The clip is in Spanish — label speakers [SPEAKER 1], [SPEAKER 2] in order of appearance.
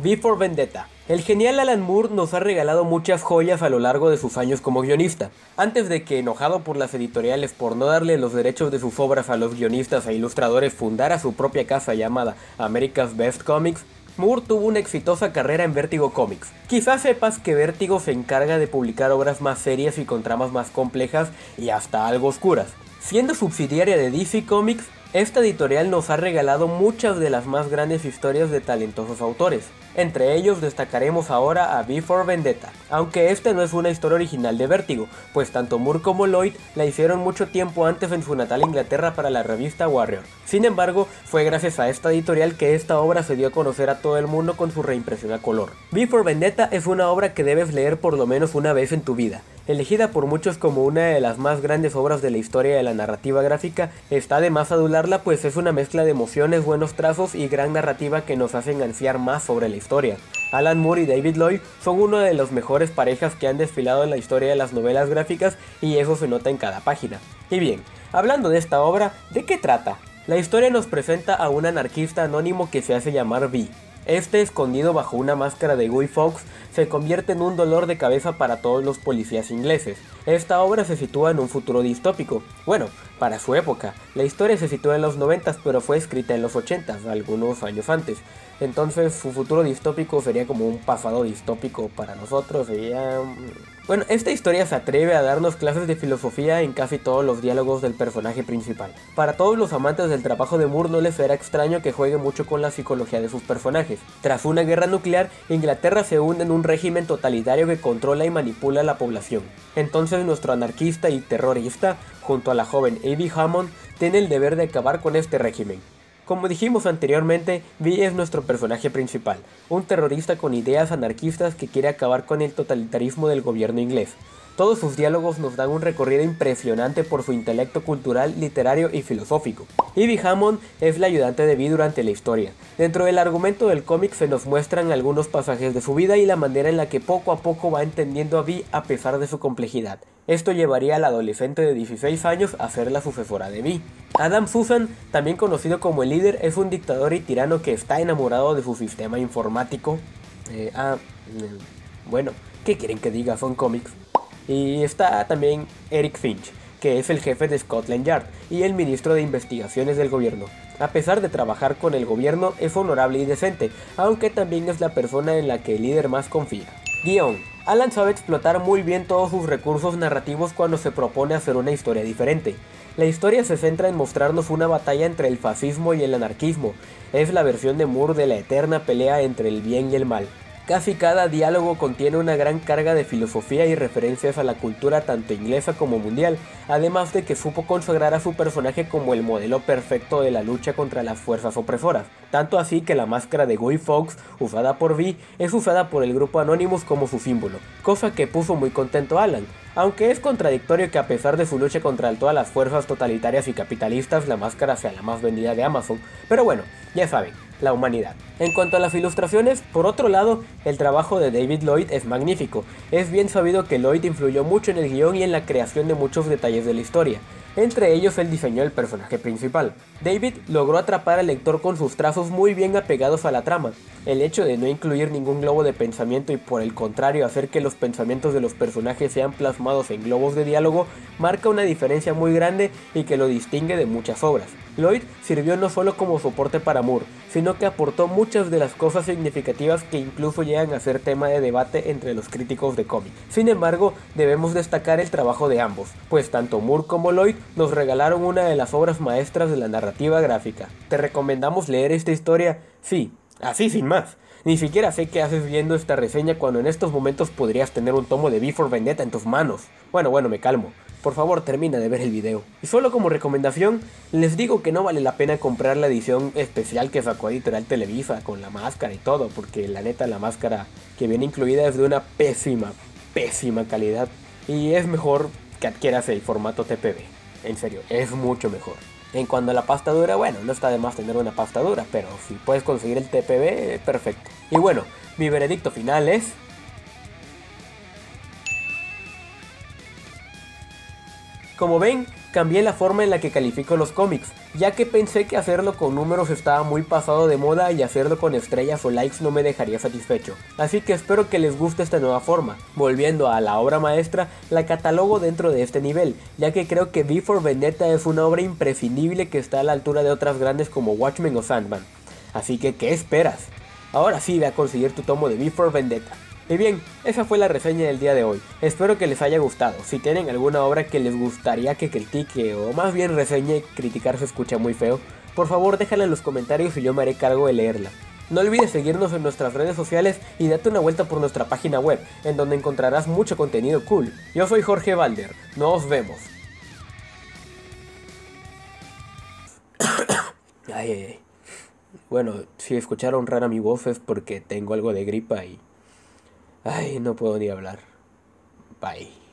[SPEAKER 1] V for Vendetta. El genial Alan Moore nos ha regalado muchas joyas a lo largo de sus años como guionista. Antes de que, enojado por las editoriales por no darle los derechos de sus obras a los guionistas e ilustradores, fundara su propia casa llamada America's Best Comics, Moore tuvo una exitosa carrera en Vertigo Comics. Quizás sepas que Vertigo se encarga de publicar obras más serias y con tramas más complejas y hasta algo oscuras. Siendo subsidiaria de DC Comics, esta editorial nos ha regalado muchas de las más grandes historias de talentosos autores. Entre ellos destacaremos ahora a Before Vendetta, aunque esta no es una historia original de Vértigo, pues tanto Moore como Lloyd la hicieron mucho tiempo antes en su natal Inglaterra para la revista Warrior. Sin embargo, fue gracias a esta editorial que esta obra se dio a conocer a todo el mundo con su reimpresión a color. Before Vendetta es una obra que debes leer por lo menos una vez en tu vida. Elegida por muchos como una de las más grandes obras de la historia de la narrativa gráfica, está de más adularla pues es una mezcla de emociones, buenos trazos y gran narrativa que nos hacen ansiar más sobre la historia. Alan Moore y David Lloyd son una de las mejores parejas que han desfilado en la historia de las novelas gráficas y eso se nota en cada página. Y bien, hablando de esta obra, ¿de qué trata? La historia nos presenta a un anarquista anónimo que se hace llamar V, este, escondido bajo una máscara de Guy Fawkes, se convierte en un dolor de cabeza para todos los policías ingleses. Esta obra se sitúa en un futuro distópico. Bueno, para su época. La historia se sitúa en los 90, pero fue escrita en los 80, algunos años antes. Entonces su futuro distópico sería como un pasado distópico para nosotros. Sería... Bueno, esta historia se atreve a darnos clases de filosofía en casi todos los diálogos del personaje principal. Para todos los amantes del trabajo de Moore no les será extraño que juegue mucho con la psicología de sus personajes. Tras una guerra nuclear, Inglaterra se hunde en un régimen totalitario que controla y manipula a la población. Entonces nuestro anarquista y terrorista, junto a la joven Abby Hammond, tiene el deber de acabar con este régimen. Como dijimos anteriormente, Vi es nuestro personaje principal, un terrorista con ideas anarquistas que quiere acabar con el totalitarismo del gobierno inglés. Todos sus diálogos nos dan un recorrido impresionante por su intelecto cultural, literario y filosófico. Ivy Hammond es la ayudante de Vi durante la historia. Dentro del argumento del cómic se nos muestran algunos pasajes de su vida y la manera en la que poco a poco va entendiendo a Vi a pesar de su complejidad. Esto llevaría al adolescente de 16 años a ser la sucesora de Vi. Adam Susan, también conocido como el líder, es un dictador y tirano que está enamorado de su sistema informático. Eh, ah, mm, bueno, ¿qué quieren que diga? Son cómics. Y está también Eric Finch, que es el jefe de Scotland Yard y el ministro de investigaciones del gobierno. A pesar de trabajar con el gobierno, es honorable y decente, aunque también es la persona en la que el líder más confía. Guión. Alan sabe explotar muy bien todos sus recursos narrativos cuando se propone hacer una historia diferente. La historia se centra en mostrarnos una batalla entre el fascismo y el anarquismo. Es la versión de Moore de la eterna pelea entre el bien y el mal. Casi cada diálogo contiene una gran carga de filosofía y referencias a la cultura tanto inglesa como mundial, además de que supo consagrar a su personaje como el modelo perfecto de la lucha contra las fuerzas opresoras, tanto así que la máscara de Guy Fawkes, usada por Vi, es usada por el grupo Anonymous como su símbolo, cosa que puso muy contento a Alan, aunque es contradictorio que a pesar de su lucha contra todas las fuerzas totalitarias y capitalistas, la máscara sea la más vendida de Amazon, pero bueno, ya saben, la humanidad. En cuanto a las ilustraciones, por otro lado, el trabajo de David Lloyd es magnífico. Es bien sabido que Lloyd influyó mucho en el guion y en la creación de muchos detalles de la historia. Entre ellos el diseño del personaje principal. David logró atrapar al lector con sus trazos muy bien apegados a la trama. El hecho de no incluir ningún globo de pensamiento y por el contrario hacer que los pensamientos de los personajes sean plasmados en globos de diálogo marca una diferencia muy grande y que lo distingue de muchas obras. Lloyd sirvió no solo como soporte para Moore, sino que aportó muchas de las cosas significativas que incluso llegan a ser tema de debate entre los críticos de cómic. Sin embargo, debemos destacar el trabajo de ambos, pues tanto Moore como Lloyd nos regalaron una de las obras maestras de la narrativa gráfica. ¿Te recomendamos leer esta historia? Sí, así sin más. Ni siquiera sé qué haces viendo esta reseña cuando en estos momentos podrías tener un tomo de Before Vendetta en tus manos. Bueno, bueno, me calmo por favor termina de ver el video. Y solo como recomendación, les digo que no vale la pena comprar la edición especial que sacó Editorial Televisa con la máscara y todo, porque la neta la máscara que viene incluida es de una pésima, pésima calidad. Y es mejor que adquieras el formato TPB. En serio, es mucho mejor. En cuanto a la pasta dura, bueno, no está de más tener una pasta dura, pero si puedes conseguir el TPB, perfecto. Y bueno, mi veredicto final es Como ven, cambié la forma en la que califico los cómics, ya que pensé que hacerlo con números estaba muy pasado de moda y hacerlo con estrellas o likes no me dejaría satisfecho. Así que espero que les guste esta nueva forma. Volviendo a la obra maestra, la catalogo dentro de este nivel, ya que creo que Before Vendetta es una obra imprescindible que está a la altura de otras grandes como Watchmen o Sandman. Así que, ¿qué esperas? Ahora sí ve a conseguir tu tomo de Before Vendetta. Y bien, esa fue la reseña del día de hoy. Espero que les haya gustado. Si tienen alguna obra que les gustaría que critique o más bien reseñe, criticar se escucha muy feo, por favor déjala en los comentarios y yo me haré cargo de leerla. No olvides seguirnos en nuestras redes sociales y date una vuelta por nuestra página web, en donde encontrarás mucho contenido cool. Yo soy Jorge Valder, nos vemos. ay, ay, ay. Bueno, si escucharon rara mi voz es porque tengo algo de gripa y... Ay, no puedo ni hablar. Bye.